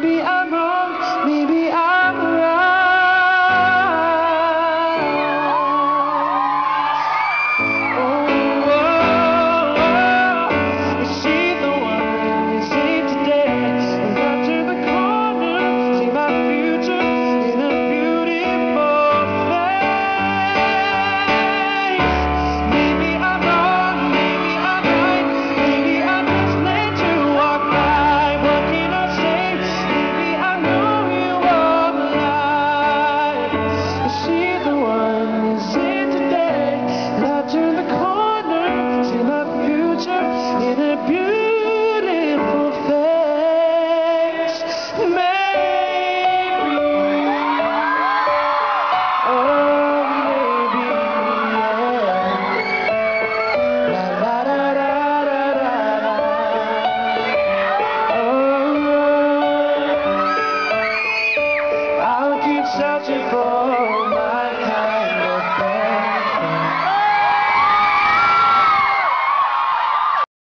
be beautiful.